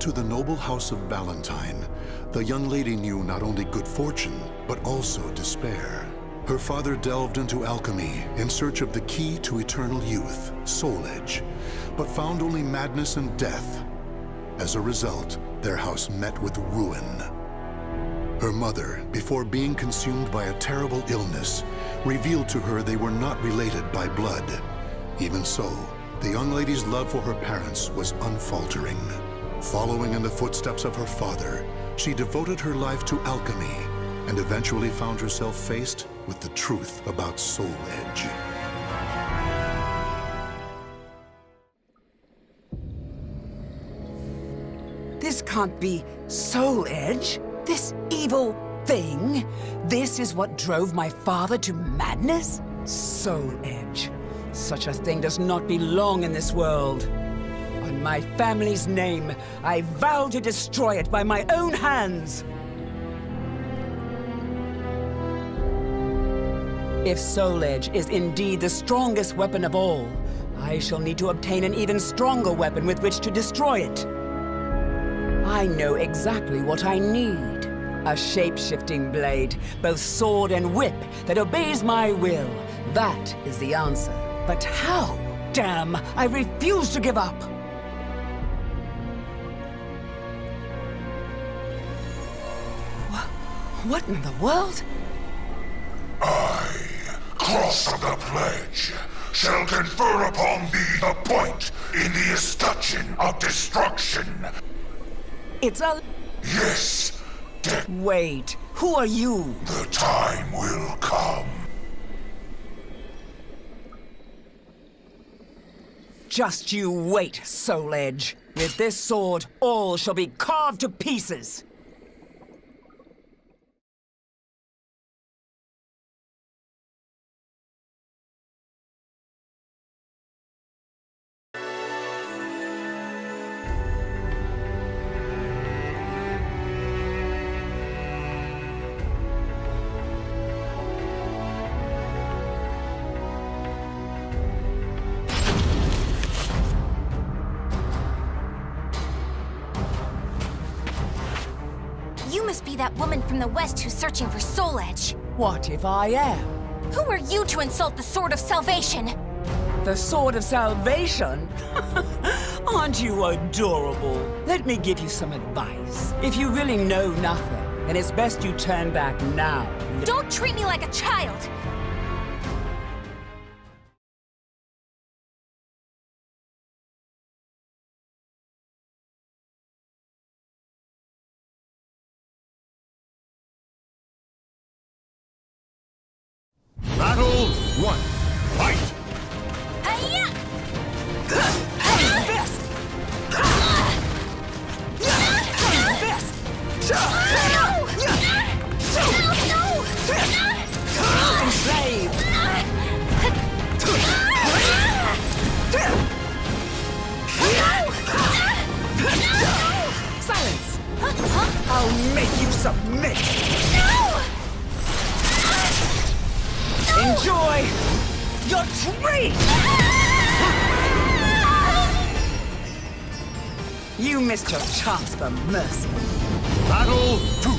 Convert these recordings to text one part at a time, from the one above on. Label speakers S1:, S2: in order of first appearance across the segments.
S1: to the noble house of Valentine, the young lady knew not only good fortune, but also despair. Her father delved into alchemy in search of the key to eternal youth, Soul Edge, but found only madness and death. As a result, their house met with ruin. Her mother, before being consumed by a terrible illness, revealed to her they were not related by blood. Even so, the young lady's love for her parents was unfaltering. Following in the footsteps of her father, she devoted her life to alchemy and eventually found herself faced with the truth about Soul Edge.
S2: This can't be Soul Edge. This evil thing. This is what drove my father to madness? Soul Edge. Such a thing does not belong in this world. My family's name, I vow to destroy it by my own hands. If Soul Edge is indeed the strongest weapon of all, I shall need to obtain an even stronger weapon with which to destroy it. I know exactly what I need. A shape-shifting blade, both sword and whip, that obeys my will. That is the answer. But how? Damn, I refuse to give up! What in the world?
S3: I, Cross of the Pledge, shall confer upon thee the point in the escutcheon of destruction.
S2: It's a...
S3: Yes,
S2: Wait, who are you?
S3: the time will come.
S2: Just you wait, Soul Edge. With this sword, all shall be carved to pieces.
S4: That woman from the West who's searching for Soul Edge.
S2: What if I am?
S4: Who are you to insult the Sword of Salvation?
S2: The Sword of Salvation? Aren't you adorable? Let me give you some advice. If you really know nothing, then it's best you turn back now.
S4: Don't treat me like a child!
S1: One.
S2: Enjoy your treat! You missed your chance for mercy.
S1: Battle two.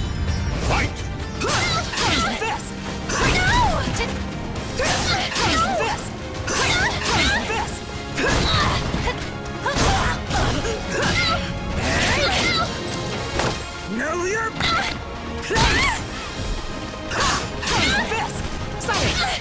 S1: Fight!
S2: How's this? How's this? How's this? Know your place! How's this? Silence!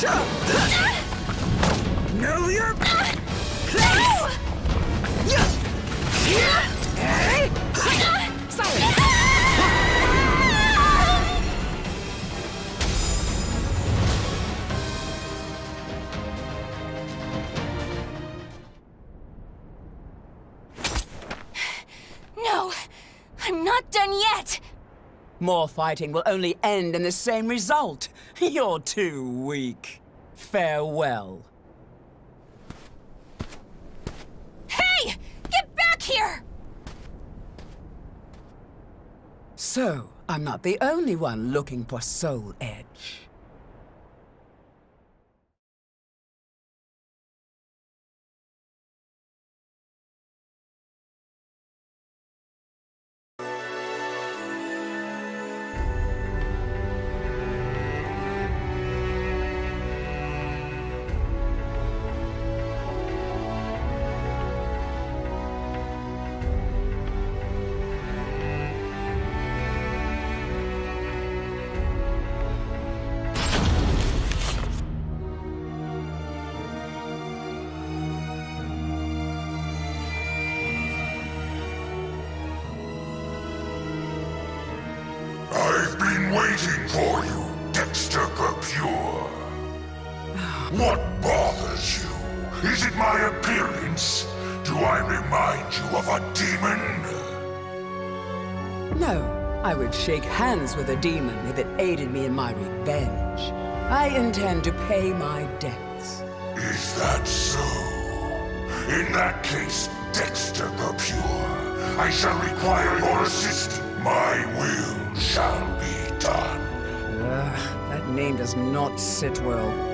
S2: Know your place! Hey!
S4: No! I'm not done yet!
S2: More fighting will only end in the same result. You're too weak. Farewell.
S4: Hey! Get back here!
S2: So, I'm not the only one looking for Soul Edge.
S3: Been waiting for you, Dexter Purpure. What bothers you? Is it my appearance? Do I remind you of a demon?
S2: No, I would shake hands with a demon if it aided me in my revenge. I intend to pay my debts.
S3: Is that so? In that case, Dexter Purpure, I shall require your assistance. My will shall be done.
S2: Ugh, that name does not sit well.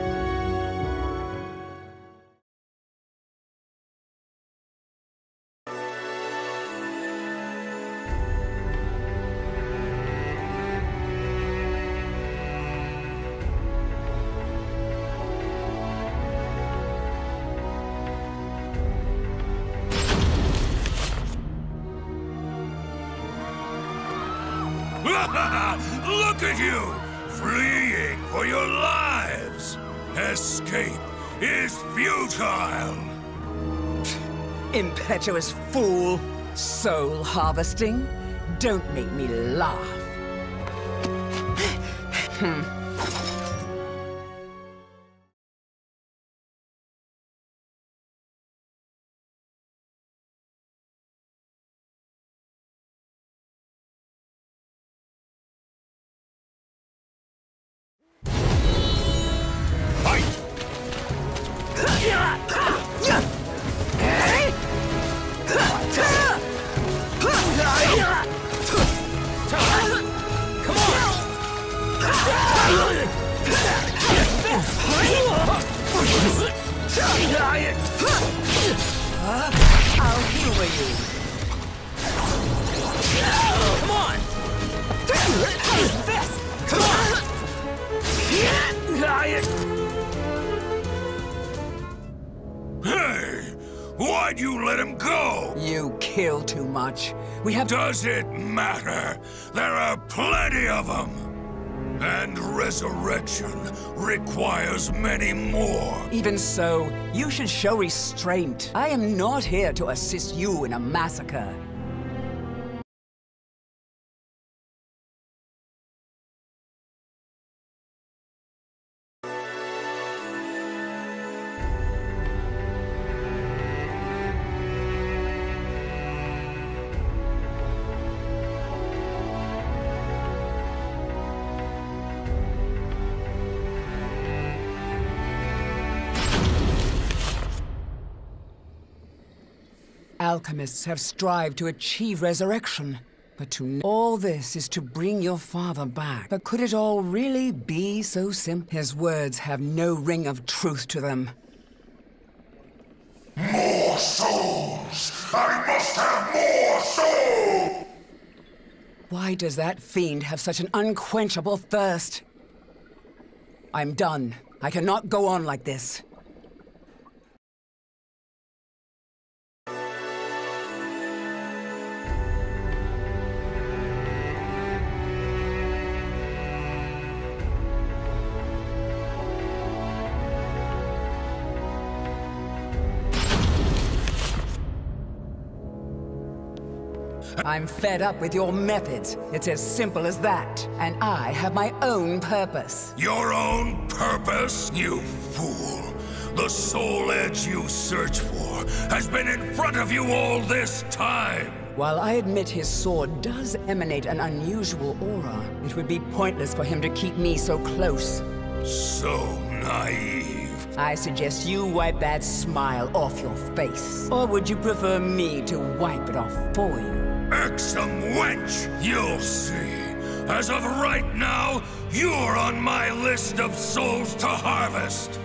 S5: Look at you! Fleeing for your lives! Escape is futile!
S2: Impetuous fool! Soul harvesting? Don't make me laugh.
S5: Fight!
S2: Hmm.
S5: Does it matter? There are plenty of them! And resurrection requires many more.
S2: Even so, you should show restraint. I am not here to assist you in a massacre. Alchemists have strived to achieve resurrection. But to all this is to bring your father back. But could it all really be so simple? His words have no ring of truth to them.
S3: More souls! I must have more souls!
S2: Why does that fiend have such an unquenchable thirst? I'm done. I cannot go on like this. I'm fed up with your methods. It's as simple as that. And I have my own purpose.
S5: Your own purpose, you fool. The soul edge you search for has been in front of you all this time.
S2: While I admit his sword does emanate an unusual aura, it would be pointless for him to keep me so close.
S5: So naive.
S2: I suggest you wipe that smile off your face. Or would you prefer me to wipe it off for you?
S5: Irksome wench! You'll see. As of right now, you're on my list of souls to harvest!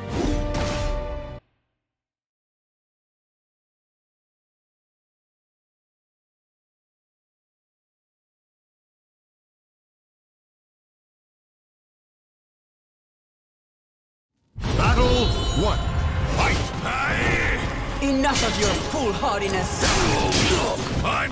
S1: Battle one.
S5: Fight! Aye.
S2: Enough of your foolhardiness!
S5: I'm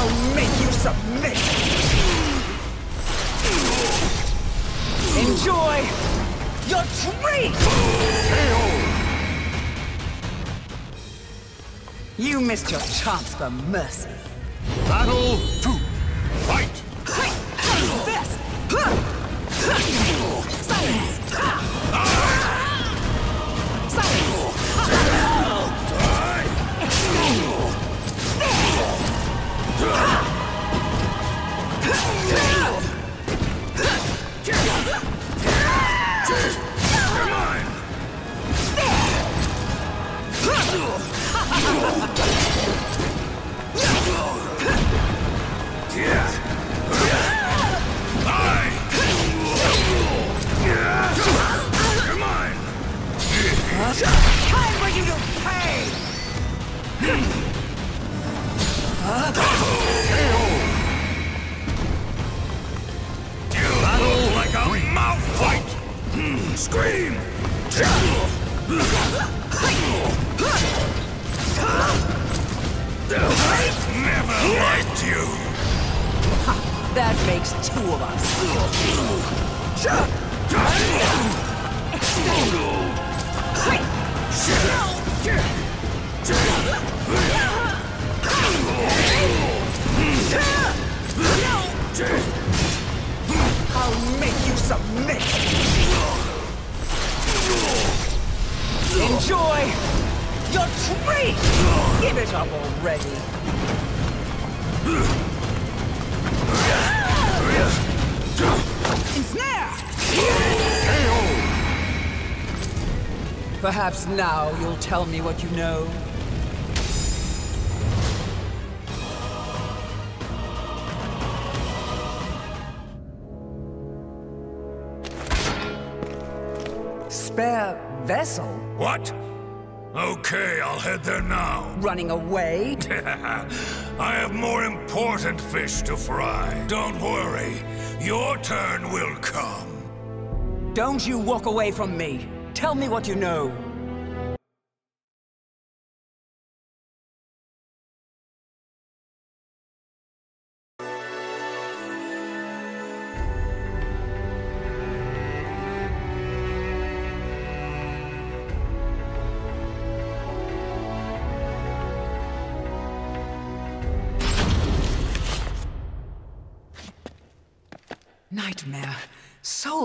S2: I'll make you submit! Enjoy your treat! You missed your chance for mercy.
S1: Battle
S2: 2. Enjoy your treat! Give it up already! Ensnare! Perhaps now you'll tell me what you know. Spare vessel?
S5: What? Okay, I'll head there now.
S2: Running away?
S5: I have more important fish to fry. Don't worry, your turn will come.
S2: Don't you walk away from me. Tell me what you know.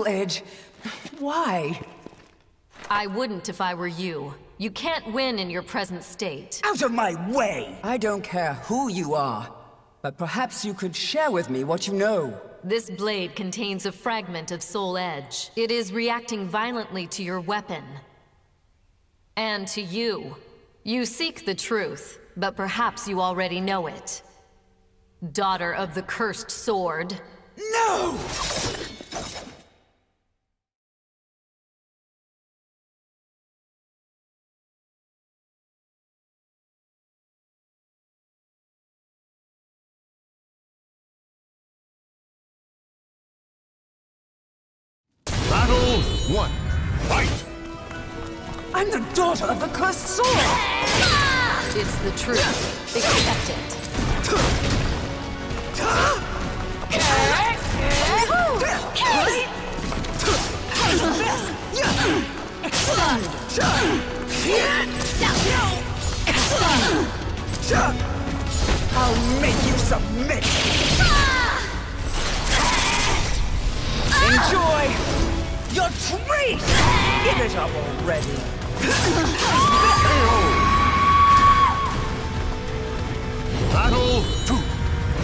S2: Soul Edge. Why?
S6: I wouldn't if I were you. You can't win in your present state.
S2: Out of my way! I don't care who you are, but perhaps you could share with me what you know.
S6: This blade contains a fragment of Soul Edge. It is reacting violently to your weapon. And to you. You seek the truth, but perhaps you already know it. Daughter of the Cursed Sword.
S2: No!
S1: Fight.
S2: I'm the daughter of the cursed sword!
S6: It's the truth. Accept it.
S2: I'll make you submit! Enjoy your treat! Give it up already!
S3: Battle two.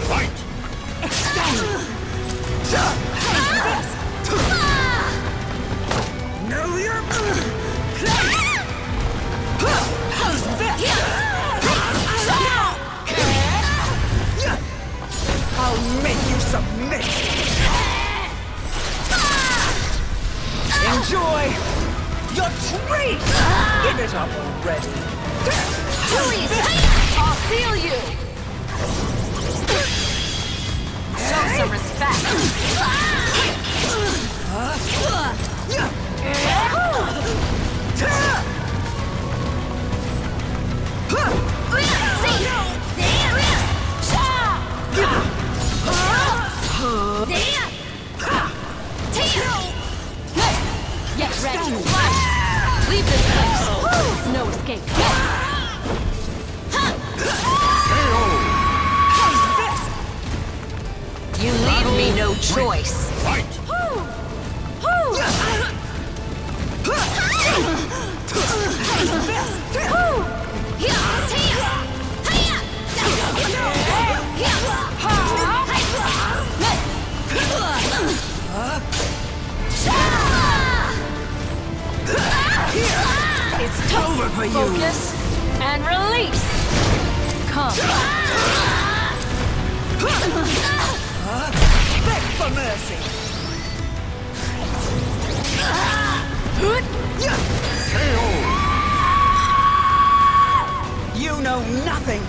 S3: Fight!
S2: Know your place! I'll make you submit! Enjoy your treat! Give it up already!
S6: Please, I'll seal you. Show some respect. Get
S2: for you!
S6: Focus and release. Come.
S2: Beg for mercy! You know nothing!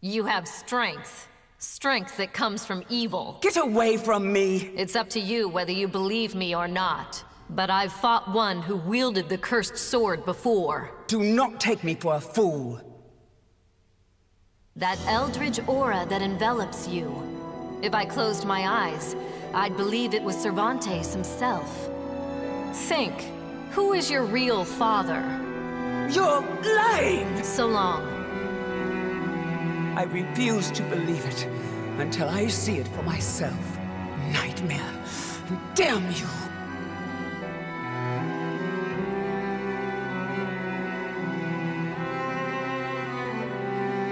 S6: You have strength. Strength that comes from evil.
S2: Get away from me!
S6: It's up to you whether you believe me or not. But I've fought one who wielded the cursed sword before.
S2: Do not take me for a fool!
S6: That eldritch aura that envelops you. If I closed my eyes, I'd believe it was Cervantes himself. Think, who is your real father?
S2: You're lying!
S6: So long.
S2: I refuse to believe it until I see it for myself. Nightmare. Damn you!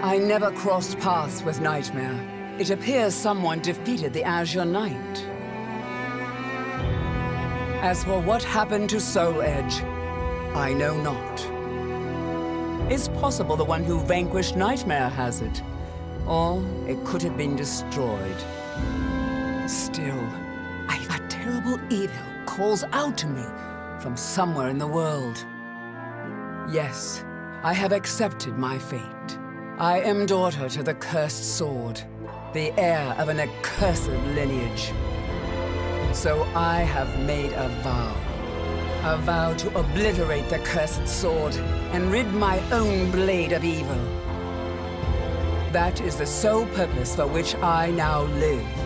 S2: I never crossed paths with Nightmare. It appears someone defeated the Azure Knight. As for what happened to Soul Edge, I know not. It's possible the one who vanquished Nightmare has it. Or it could have been destroyed. Still, I, a terrible evil calls out to me from somewhere in the world. Yes, I have accepted my fate. I am daughter to the cursed sword, the heir of an accursed lineage. So I have made a vow. A vow to obliterate the cursed sword and rid my own blade of evil. That is the sole purpose for which I now live.